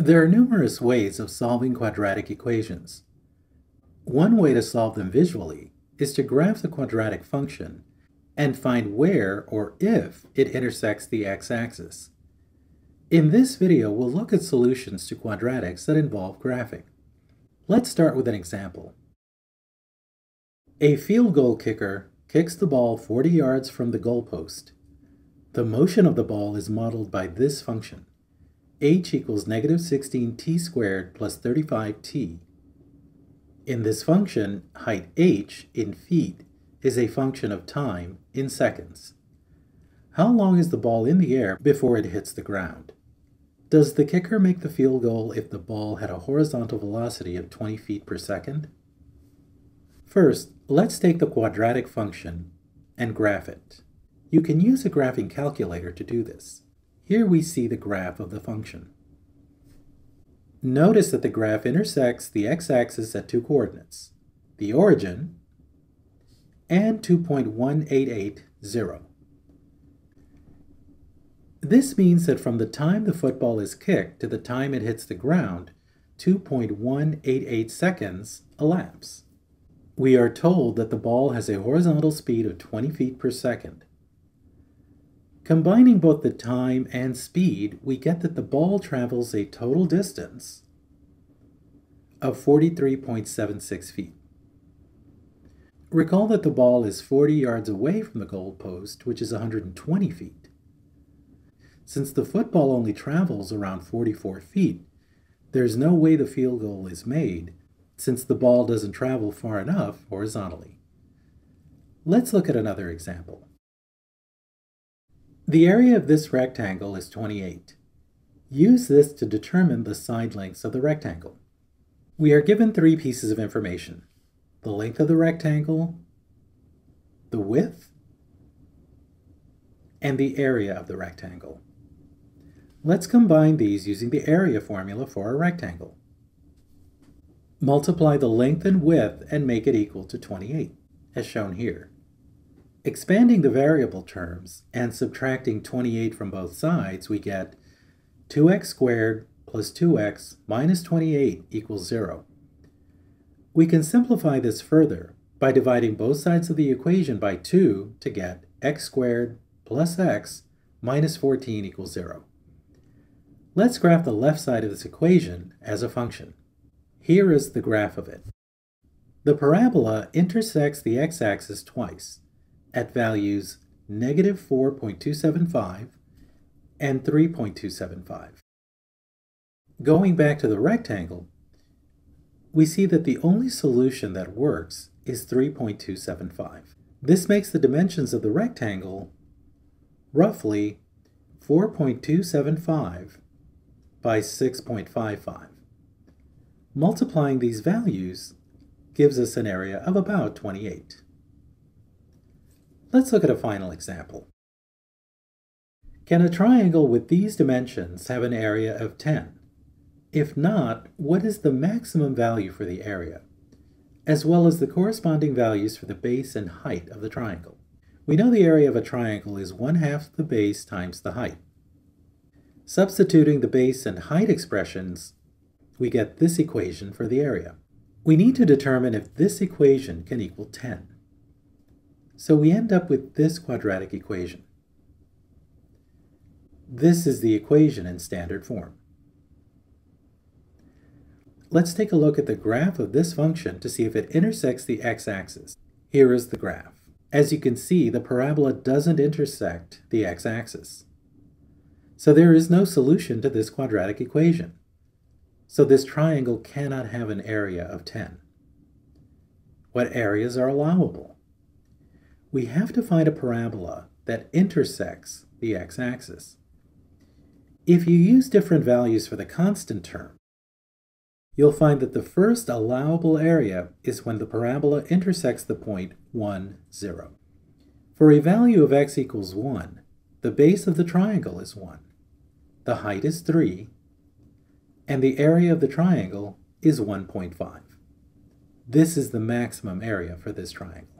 There are numerous ways of solving quadratic equations. One way to solve them visually is to graph the quadratic function and find where or if it intersects the x-axis. In this video, we'll look at solutions to quadratics that involve graphing. Let's start with an example. A field goal kicker kicks the ball 40 yards from the goalpost. The motion of the ball is modeled by this function. H equals negative 16t squared plus 35t. In this function, height h in feet is a function of time in seconds. How long is the ball in the air before it hits the ground? Does the kicker make the field goal if the ball had a horizontal velocity of 20 feet per second? First, let's take the quadratic function and graph it. You can use a graphing calculator to do this. Here we see the graph of the function. Notice that the graph intersects the x-axis at two coordinates, the origin and 2.1880. This means that from the time the football is kicked to the time it hits the ground, 2.188 seconds elapse. We are told that the ball has a horizontal speed of 20 feet per second. Combining both the time and speed, we get that the ball travels a total distance of 43.76 feet. Recall that the ball is 40 yards away from the goal post, which is 120 feet. Since the football only travels around 44 feet, there's no way the field goal is made, since the ball doesn't travel far enough horizontally. Let's look at another example. The area of this rectangle is 28. Use this to determine the side lengths of the rectangle. We are given three pieces of information the length of the rectangle, the width, and the area of the rectangle. Let's combine these using the area formula for a rectangle. Multiply the length and width and make it equal to 28, as shown here. Expanding the variable terms and subtracting 28 from both sides, we get 2x squared plus 2x minus 28 equals 0. We can simplify this further by dividing both sides of the equation by 2 to get x squared plus x minus 14 equals 0. Let's graph the left side of this equation as a function. Here is the graph of it. The parabola intersects the x-axis twice, at values negative 4.275 and 3.275. Going back to the rectangle, we see that the only solution that works is 3.275. This makes the dimensions of the rectangle roughly 4.275 by 6.55. Multiplying these values gives us an area of about 28. Let's look at a final example. Can a triangle with these dimensions have an area of 10? If not, what is the maximum value for the area, as well as the corresponding values for the base and height of the triangle? We know the area of a triangle is 1 half the base times the height. Substituting the base and height expressions, we get this equation for the area. We need to determine if this equation can equal 10. So we end up with this quadratic equation. This is the equation in standard form. Let's take a look at the graph of this function to see if it intersects the x-axis. Here is the graph. As you can see, the parabola doesn't intersect the x-axis. So there is no solution to this quadratic equation. So this triangle cannot have an area of 10. What areas are allowable? We have to find a parabola that intersects the x-axis. If you use different values for the constant term, you'll find that the first allowable area is when the parabola intersects the point 1, 0. For a value of x equals 1, the base of the triangle is 1, the height is 3, and the area of the triangle is 1.5. This is the maximum area for this triangle.